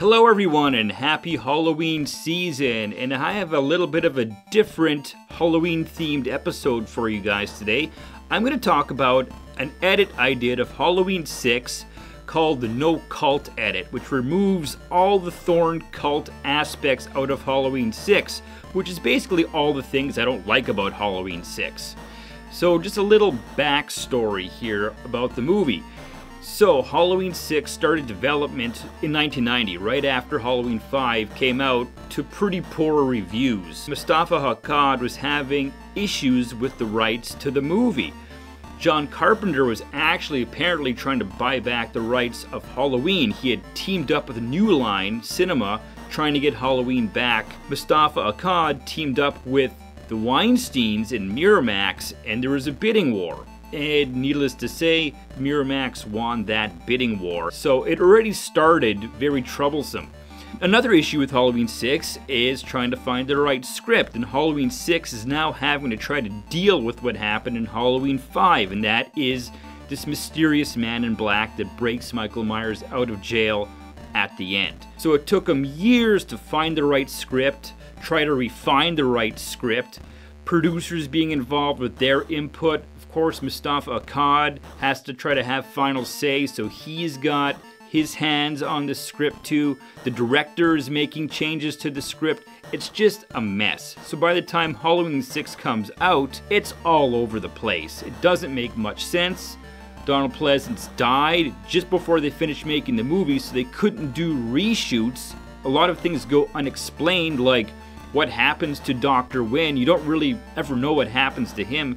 Hello everyone and happy Halloween season and I have a little bit of a different Halloween themed episode for you guys today. I'm going to talk about an edit I did of Halloween 6 called the No Cult Edit, which removes all the Thorn cult aspects out of Halloween 6, which is basically all the things I don't like about Halloween 6. So just a little backstory here about the movie. So, Halloween 6 started development in 1990, right after Halloween 5 came out, to pretty poor reviews. Moustapha Akkad was having issues with the rights to the movie. John Carpenter was actually apparently trying to buy back the rights of Halloween. He had teamed up with New Line Cinema trying to get Halloween back. Moustapha Akkad teamed up with the Weinsteins and Miramax, and there was a bidding war. And needless to say, Miramax won that bidding war. So it already started very troublesome. Another issue with Halloween 6 is trying to find the right script, and Halloween 6 is now having to try to deal with what happened in Halloween 5, and that is this mysterious man in black that breaks Michael Myers out of jail at the end. So it took them years to find the right script, try to refine the right script, producers being involved with their input, Of course, Moustapha Akkad has to try to have final say, so he's got his hands on the script too. The director is making changes to the script. It's just a mess. So by the time Halloween 6 comes out, it's all over the place. It doesn't make much sense. Donald Pleasence died just before they finished making the movie, so they couldn't do reshoots. A lot of things go unexplained, like what happens to Dr. Wynn. You don't really ever know what happens to him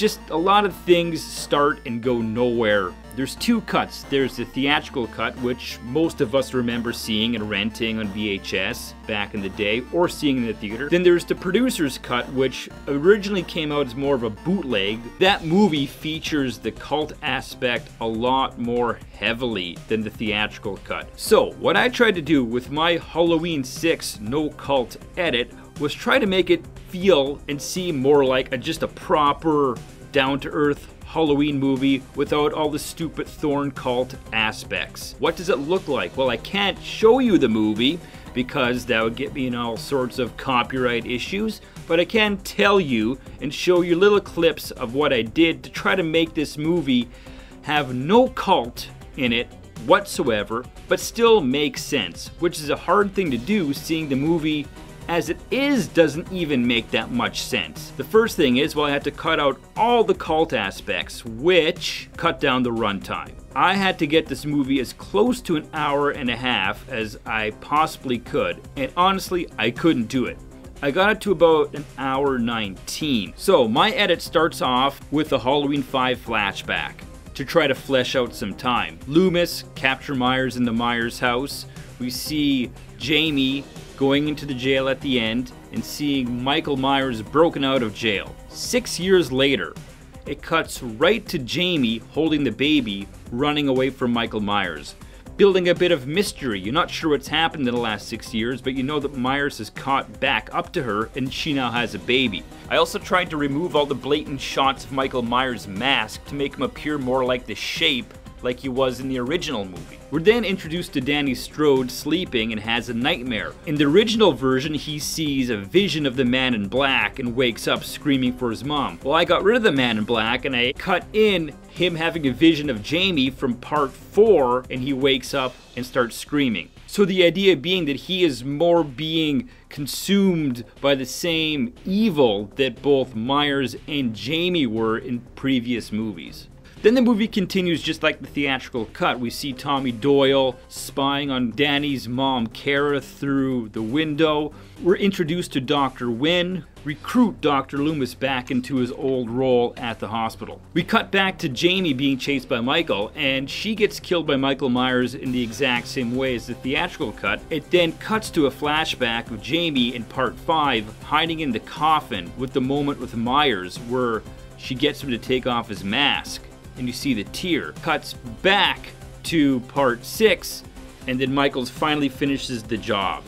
just a lot of things start and go nowhere. There's two cuts. There's the theatrical cut, which most of us remember seeing and renting on VHS back in the day, or seeing in the theater. Then there's the producer's cut, which originally came out as more of a bootleg. That movie features the cult aspect a lot more heavily than the theatrical cut. So, what I tried to do with my Halloween 6 no cult edit was try to make it feel and seem more like a, just a proper, down to earth Halloween movie without all the stupid Thorn cult aspects. What does it look like? Well, I can't show you the movie because that would get me in all sorts of copyright issues, but I can tell you and show you little clips of what I did to try to make this movie have no cult in it whatsoever, but still make sense, which is a hard thing to do seeing the movie as it is doesn't even make that much sense. The first thing is, well, I had to cut out all the cult aspects, which cut down the runtime. I had to get this movie as close to an hour and a half as I possibly could, and honestly, I couldn't do it. I got it to about an hour 19. So my edit starts off with the Halloween 5 flashback to try to flesh out some time. Loomis capture Myers in the Myers house. We see Jamie going into the jail at the end and seeing Michael Myers broken out of jail. Six years later, it cuts right to Jamie holding the baby, running away from Michael Myers. Building a bit of mystery. You're not sure what's happened in the last six years, but you know that Myers has caught back up to her and she now has a baby. I also tried to remove all the blatant shots of Michael Myers' mask to make him appear more like the shape like he was in the original movie. We're then introduced to Danny Strode sleeping and has a nightmare. In the original version, he sees a vision of the man in black and wakes up screaming for his mom. Well, I got rid of the man in black and I cut in him having a vision of Jamie from part 4 and he wakes up and starts screaming. So the idea being that he is more being consumed by the same evil that both Myers and Jamie were in previous movies. Then the movie continues just like the theatrical cut. We see Tommy Doyle spying on Danny's mom, Kara, through the window. We're introduced to Dr. Wynn, recruit Dr. Loomis back into his old role at the hospital. We cut back to Jamie being chased by Michael, and she gets killed by Michael Myers in the exact same way as the theatrical cut. It then cuts to a flashback of Jamie in part 5 hiding in the coffin with the moment with Myers where she gets him to take off his mask and you see the tear. Cuts back to part six, and then Michaels finally finishes the job.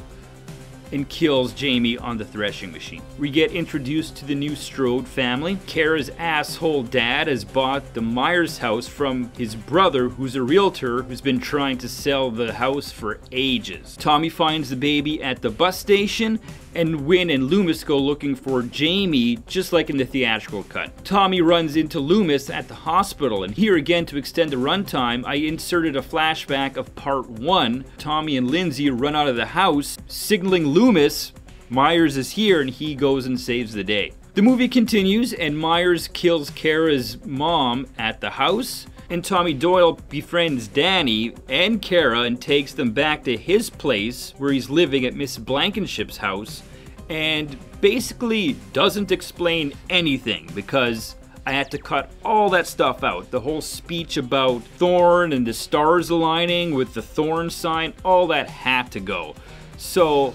and kills Jamie on the threshing machine. We get introduced to the new Strode family. Kara's asshole dad has bought the Myers house from his brother, who's a realtor who's been trying to sell the house for ages. Tommy finds the baby at the bus station and Wynn and Loomis go looking for Jamie, just like in the theatrical cut. Tommy runs into Loomis at the hospital, and here again, to extend the runtime, I inserted a flashback of part one. Tommy and Lindsey run out of the house, signaling Loomis Myers is here, and he goes and saves the day. The movie continues, and Myers kills Kara's mom at the house and Tommy Doyle befriends Danny and Kara and takes them back to his place where he's living at Miss Blankenship's house and basically doesn't explain anything because I had to cut all that stuff out. The whole speech about Thorn and the stars aligning with the Thorn sign, all that had to go. So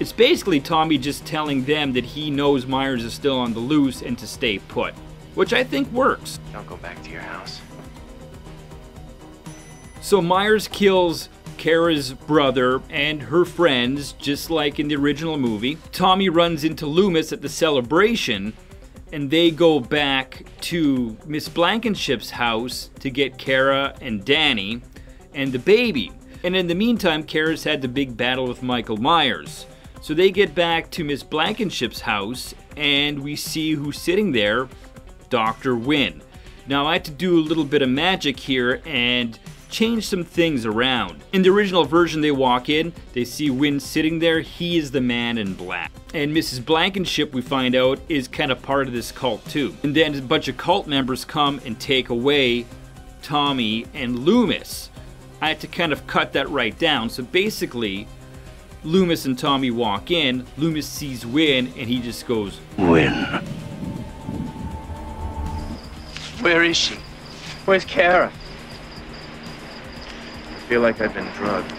it's basically Tommy just telling them that he knows Myers is still on the loose and to stay put, which I think works. Don't go back to your house. So Myers kills Kara's brother and her friends, just like in the original movie. Tommy runs into Loomis at the celebration, and they go back to Miss Blankenship's house to get Kara and Danny and the baby. And in the meantime, Kara's had the big battle with Michael Myers. So they get back to Miss Blankenship's house, and we see who's sitting there Dr. Wynn. Now, I had to do a little bit of magic here and changed some things around. In the original version, they walk in, they see Wynn sitting there, he is the man in black. And Mrs. Blankenship, we find out, is kind of part of this cult too. And then a bunch of cult members come and take away Tommy and Loomis. I had to kind of cut that right down. So basically, Loomis and Tommy walk in, Loomis sees Wynn, and he just goes, Wynn. Where is she? Where's Kara? Feel like I've been drugged.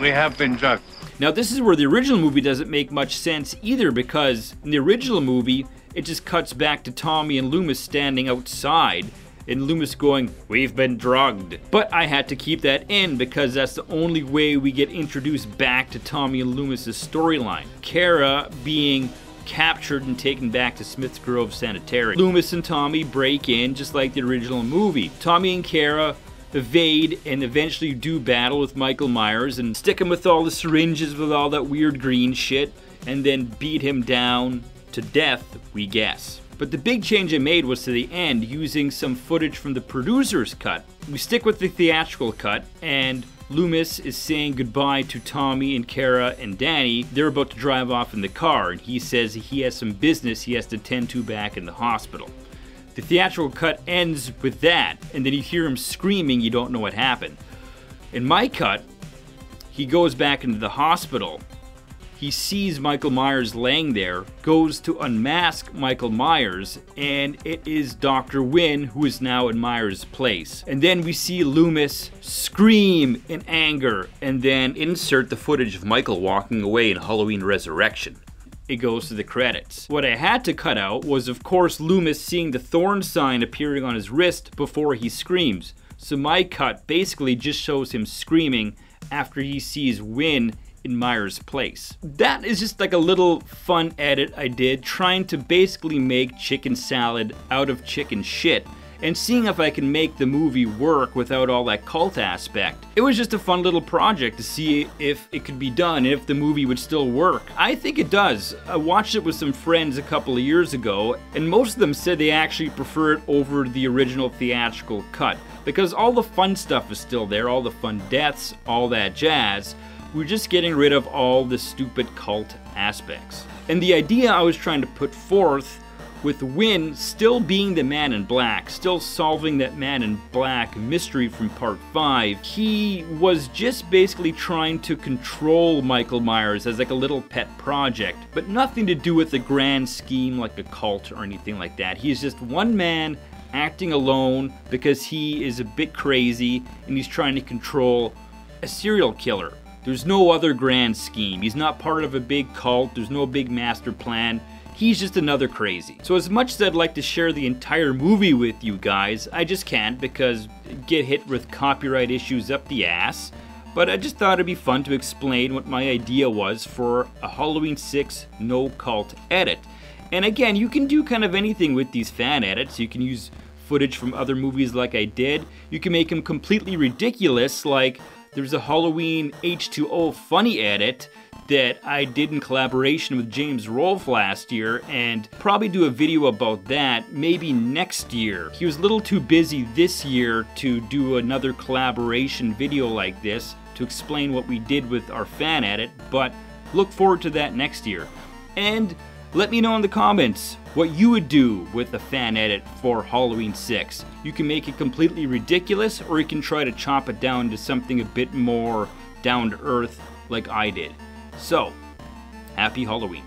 We have been drugged. Now, this is where the original movie doesn't make much sense either because in the original movie, it just cuts back to Tommy and Loomis standing outside and Loomis going, We've been drugged. But I had to keep that in because that's the only way we get introduced back to Tommy and Loomis's storyline. Kara being captured and taken back to Smiths Grove Sanitarium. Loomis and Tommy break in just like the original movie. Tommy and Kara evade and eventually do battle with Michael Myers and stick him with all the syringes with all that weird green shit and then beat him down to death, we guess. But the big change I made was to the end using some footage from the producer's cut. We stick with the theatrical cut and Loomis is saying goodbye to Tommy and Kara and Danny. They're about to drive off in the car, and he says he has some business he has to tend to back in the hospital. The theatrical cut ends with that, and then you hear him screaming, you don't know what happened. In my cut, he goes back into the hospital. He sees Michael Myers laying there, goes to unmask Michael Myers, and it is Dr. Wynn who is now in Myers' place. And then we see Loomis scream in anger, and then insert the footage of Michael walking away in Halloween Resurrection it goes to the credits. What I had to cut out was, of course, Loomis seeing the thorn sign appearing on his wrist before he screams. So my cut basically just shows him screaming after he sees Wynn in Myers' place. That is just like a little fun edit I did, trying to basically make chicken salad out of chicken shit and seeing if I can make the movie work without all that cult aspect. It was just a fun little project to see if it could be done if the movie would still work. I think it does. I watched it with some friends a couple of years ago, and most of them said they actually prefer it over the original theatrical cut because all the fun stuff is still there, all the fun deaths, all that jazz. We're just getting rid of all the stupid cult aspects. And the idea I was trying to put forth with Wynn still being the man in black, still solving that man in black mystery from part 5, he was just basically trying to control Michael Myers as like a little pet project, but nothing to do with the grand scheme like a cult or anything like that. He is just one man acting alone because he is a bit crazy and he's trying to control a serial killer. There's no other grand scheme. He's not part of a big cult, there's no big master plan. He's just another crazy. So as much as I'd like to share the entire movie with you guys, I just can't because get hit with copyright issues up the ass. but I just thought it'd be fun to explain what my idea was for a Halloween 6 no cult edit. And again, you can do kind of anything with these fan edits. You can use footage from other movies like I did. You can make them completely ridiculous, like there's a Halloween H2O funny edit that I did in collaboration with James Rolfe last year and probably do a video about that maybe next year. He was a little too busy this year to do another collaboration video like this to explain what we did with our fan edit, but look forward to that next year. And let me know in the comments what you would do with a fan edit for Halloween 6. You can make it completely ridiculous or you can try to chop it down to something a bit more down to earth like I did. So, happy Halloween.